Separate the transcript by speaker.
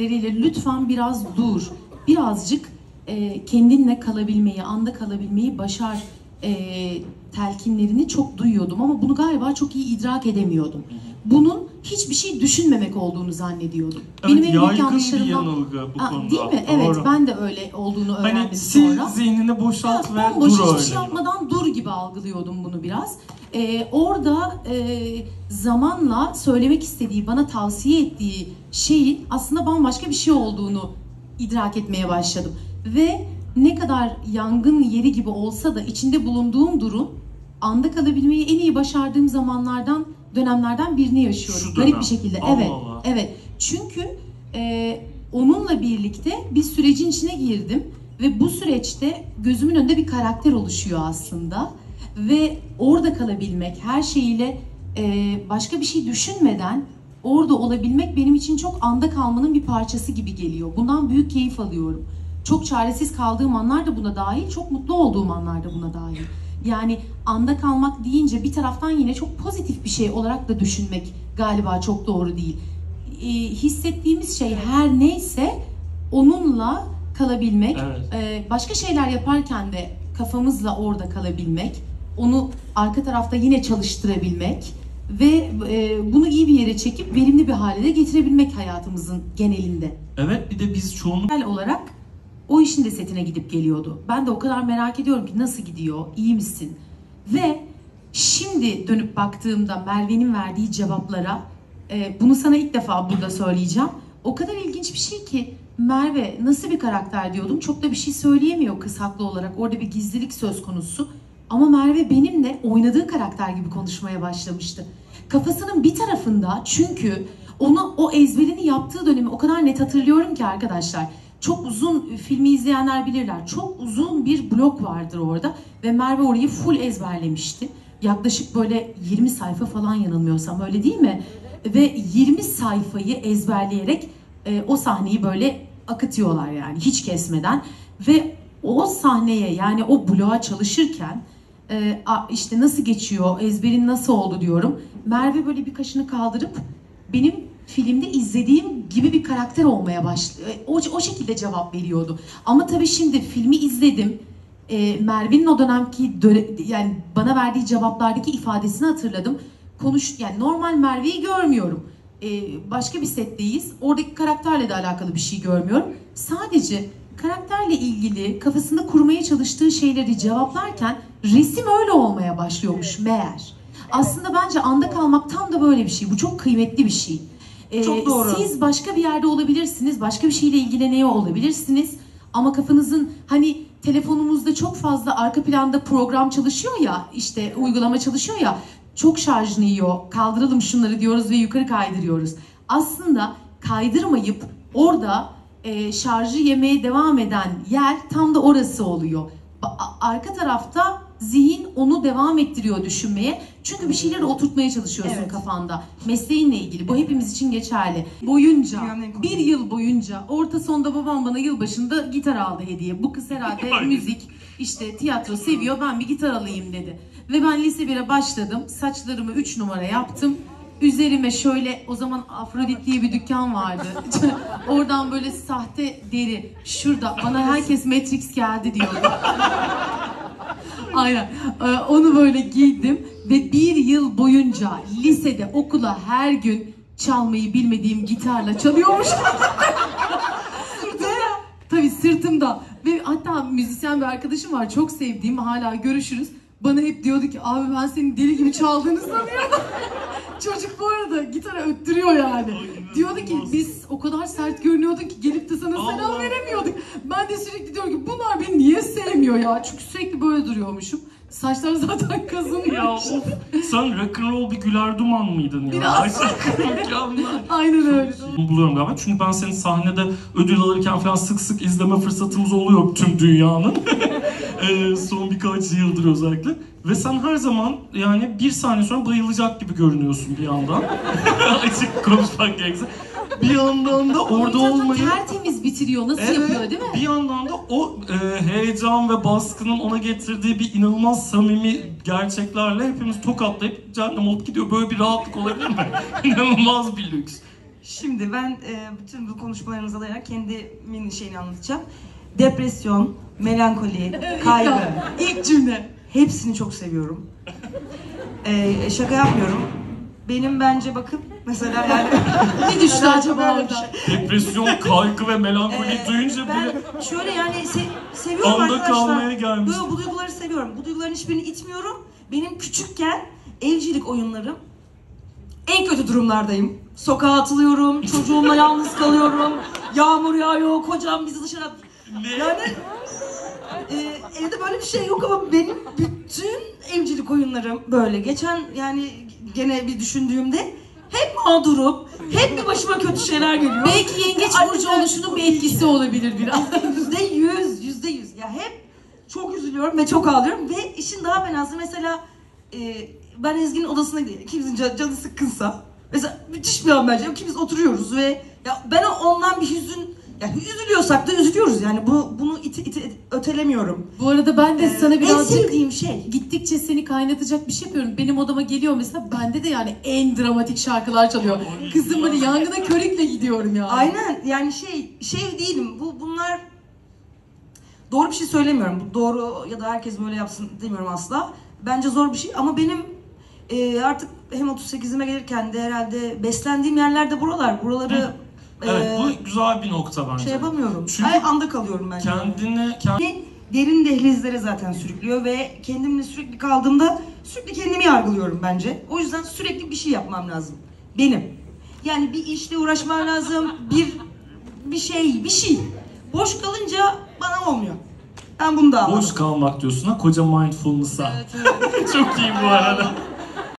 Speaker 1: Leriyle lütfen biraz dur. Birazcık e, kendinle kalabilmeyi, anda kalabilmeyi başar e, telkinlerini çok duyuyordum ama bunu galiba çok iyi idrak edemiyordum. Bunun hiçbir şey düşünmemek olduğunu zannediyordum.
Speaker 2: Evet,
Speaker 1: en büyük
Speaker 2: yaygın bir
Speaker 1: yanlışlarımdan-
Speaker 2: yanılgı bu
Speaker 1: Aa,
Speaker 2: konuda.
Speaker 1: Değil mi? Evet,
Speaker 2: Doğru.
Speaker 1: ben de öyle olduğunu öğrendim
Speaker 2: Hani sil
Speaker 1: sonra.
Speaker 2: zihnini boşalt
Speaker 1: Evet,
Speaker 2: ve dur
Speaker 1: hiçbir
Speaker 2: öyle.
Speaker 1: şey yapmadan dur gibi algılıyordum bunu biraz. Ee, orada e, zamanla söylemek istediği, bana tavsiye ettiği şeyin aslında bambaşka bir şey olduğunu idrak etmeye başladım. Ve ne kadar yangın yeri gibi olsa da içinde bulunduğum durum anda kalabilmeyi en iyi başardığım zamanlardan, dönemlerden birini yaşıyorum.
Speaker 2: Şu
Speaker 1: Garip
Speaker 2: dönem.
Speaker 1: bir şekilde.
Speaker 2: Allah
Speaker 1: evet.
Speaker 2: Allah.
Speaker 1: Evet. Çünkü e, onunla birlikte bir sürecin içine girdim ve bu süreçte gözümün önünde bir karakter oluşuyor aslında ve orada kalabilmek, her şeyiyle e, başka bir şey düşünmeden orada olabilmek benim için çok anda kalmanın bir parçası gibi geliyor. Bundan büyük keyif alıyorum. Çok çaresiz kaldığım anlar da buna dahil, çok mutlu olduğum anlar da buna dahil. Yani anda kalmak deyince bir taraftan yine çok pozitif bir şey olarak da düşünmek galiba çok doğru değil. E, hissettiğimiz şey her neyse onunla kalabilmek,
Speaker 2: Evet.
Speaker 1: e, başka şeyler yaparken de kafamızla orada kalabilmek, onu arka tarafta yine çalıştırabilmek ve e, bunu iyi bir yere çekip verimli bir hale de getirebilmek hayatımızın genelinde.
Speaker 2: Evet bir de biz çoğunlukla
Speaker 1: olarak o işin de setine gidip geliyordu. Ben de o kadar merak ediyorum ki nasıl gidiyor, iyi misin? Ve şimdi dönüp baktığımda Merve'nin verdiği cevaplara, e, bunu sana ilk defa burada söyleyeceğim. O kadar ilginç bir şey ki Merve nasıl bir karakter diyordum. Çok da bir şey söyleyemiyor kız haklı olarak. Orada bir gizlilik söz konusu. Ama Merve benimle oynadığı karakter gibi konuşmaya başlamıştı. Kafasının bir tarafında çünkü onu o ezberini yaptığı dönemi o kadar net hatırlıyorum ki arkadaşlar. Çok uzun filmi izleyenler bilirler. Çok uzun bir blok vardır orada ve Merve orayı full ezberlemişti. Yaklaşık böyle 20 sayfa falan yanılmıyorsam öyle değil mi? Ve 20 sayfayı ezberleyerek e, o sahneyi böyle akıtıyorlar yani hiç kesmeden ve o sahneye yani o bloğa çalışırken e, işte nasıl geçiyor, ezberin nasıl oldu diyorum. Merve böyle bir kaşını kaldırıp benim filmde izlediğim gibi bir karakter olmaya başladı. O, o şekilde cevap veriyordu. Ama tabii şimdi filmi izledim. E, Merve'nin o dönemki döne- yani bana verdiği cevaplardaki ifadesini hatırladım. Konuş yani normal Merve'yi görmüyorum. E, başka bir setteyiz. Oradaki karakterle de alakalı bir şey görmüyorum. Sadece karakterle ilgili kafasında kurmaya çalıştığı şeyleri cevaplarken resim öyle olmaya başlıyormuş meğer. Aslında bence anda kalmak tam da böyle bir şey. Bu çok kıymetli bir şey. Ee,
Speaker 2: Çok doğru.
Speaker 1: Siz başka bir yerde olabilirsiniz, başka bir şeyle ilgileniyor olabilirsiniz. Ama kafanızın hani telefonumuzda çok fazla arka planda program çalışıyor ya, işte uygulama çalışıyor ya, çok şarjını yiyor. Kaldıralım şunları diyoruz ve yukarı kaydırıyoruz. Aslında kaydırmayıp orada e, şarjı yemeye devam eden yer tam da orası oluyor. Arka tarafta zihin onu devam ettiriyor düşünmeye. Çünkü bir şeyleri oturtmaya çalışıyorsun
Speaker 3: Evet.
Speaker 1: kafanda. Mesleğinle ilgili. Bu hepimiz için geçerli. Boyunca, bir yıl boyunca orta sonda babam bana yılbaşında gitar aldı hediye. Bu kız herhalde müzik, işte tiyatro seviyor. Ben bir gitar alayım dedi. Ve ben lise 1'e başladım. Saçlarımı 3 numara yaptım. Üzerime şöyle o zaman Afrodit diye bir dükkan vardı. Oradan böyle sahte deri şurada bana herkes Matrix geldi diyordu. Aynen. Ee, onu böyle giydim ve bir yıl boyunca lisede okula her gün çalmayı bilmediğim gitarla çalıyormuş. Ve tabii sırtımda ve hatta müzisyen bir arkadaşım var çok sevdiğim hala görüşürüz. Bana hep diyordu ki abi ben senin deli gibi çaldığını sanıyordum. Çocuk bu arada gitarı öttürüyor yani. Diyordu ki biz o kadar sert görünüyorduk ki gelip de sana selam veremiyorduk. Ben de sürekli diyorum ki bunlar beni niye sevmiyor ya? Çünkü sürekli böyle duruyormuşum. Saçlar zaten kazınmış.
Speaker 2: ya of, sen rock'n'roll bir Güler Duman mıydın ya?
Speaker 1: Biraz. Aynen öyle.
Speaker 2: Buluyorum galiba. Çünkü ben seni sahnede ödül alırken falan sık sık izleme fırsatımız oluyor tüm dünyanın. Ee, son birkaç yıldır özellikle. Ve sen her zaman yani bir saniye sonra bayılacak gibi görünüyorsun bir yandan. Açık konuşmak gerekirse. Bir yandan da orada olmayı...
Speaker 1: tertemiz bitiriyor. Nasıl yapıyor değil mi?
Speaker 2: Bir yandan da o e, heyecan ve baskının ona getirdiği bir inanılmaz samimi gerçeklerle hepimiz tokatlayıp cehennem olup gidiyor. Böyle bir rahatlık olabilir mi? İnanılmaz bir lüks.
Speaker 3: Şimdi ben e, bütün bu konuşmalarınızı alarak kendimin şeyini anlatacağım. Depresyon, melankoli, kaygı.
Speaker 1: İlk cümle.
Speaker 3: Hepsini çok seviyorum. E, şaka yapmıyorum. Benim bence bakın mesela yani
Speaker 1: Ne düştü acaba orada?
Speaker 3: şey.
Speaker 2: Depresyon, kaygı ve melankoli
Speaker 3: Ee,
Speaker 2: duyunca
Speaker 3: ben
Speaker 2: böyle
Speaker 3: şöyle yani se- seviyorum
Speaker 2: Anda
Speaker 3: arkadaşlar.
Speaker 2: kalmaya gelmiş.
Speaker 3: Bu duyguları seviyorum. Bu duyguların hiçbirini itmiyorum. Benim küçükken evcilik oyunlarım en kötü durumlardayım. Sokağa atılıyorum, çocuğumla yalnız kalıyorum. Yağmur yağıyor, kocam bizi dışarı at-
Speaker 2: ne?
Speaker 3: Yani e, evde böyle bir şey yok ama benim bütün evcilik oyunlarım böyle. Geçen yani gene bir düşündüğümde mağdurum. Hep bir başıma kötü şeyler geliyor.
Speaker 1: Belki yengeç burcu oluşunun bir etkisi olabilir biraz.
Speaker 3: Yüzde yüz, yüzde yüz. Ya hep çok üzülüyorum ve çok ağlıyorum ve işin daha fenası mesela e, ben Ezgi'nin odasına gidiyorum. İkimizin can- canı sıkkınsa mesela müthiş bir an bence. İkimiz oturuyoruz ve ya ben ondan bir hüzün ya üzülüyorsak da üzülüyoruz yani bu bunu iti, iti, ötelemiyorum.
Speaker 1: Bu arada ben de
Speaker 3: Ee,
Speaker 1: sana
Speaker 3: en
Speaker 1: birazcık
Speaker 3: sevdiğim şey.
Speaker 1: gittikçe seni kaynatacak bir şey yapıyorum. Benim odama geliyor mesela bende de yani en dramatik şarkılar çalıyor. Kızım böyle yangına körükle gidiyorum ya.
Speaker 3: Aynen yani şey şey değilim. Bu bunlar doğru bir şey söylemiyorum. Bu doğru ya da herkes böyle yapsın demiyorum asla. Bence zor bir şey ama benim e, artık hem 38'ime gelirken de herhalde beslendiğim yerlerde buralar. Buraları
Speaker 2: Evet
Speaker 3: e,
Speaker 2: bu güzel bir nokta bence.
Speaker 3: şey yapamıyorum.
Speaker 2: Çünkü
Speaker 3: Her anda kalıyorum bence.
Speaker 2: kendine kend...
Speaker 3: Beni derin dehlizlere zaten sürüklüyor ve kendimle sürekli kaldığımda sürekli kendimi yargılıyorum bence. O yüzden sürekli bir şey yapmam lazım. Benim. Yani bir işle uğraşmam lazım. Bir bir şey, bir şey. Boş kalınca bana olmuyor. Ben bunu da anladım.
Speaker 2: boş kalmak diyorsun ha koca mindfulness'a. Çok iyi bu arada.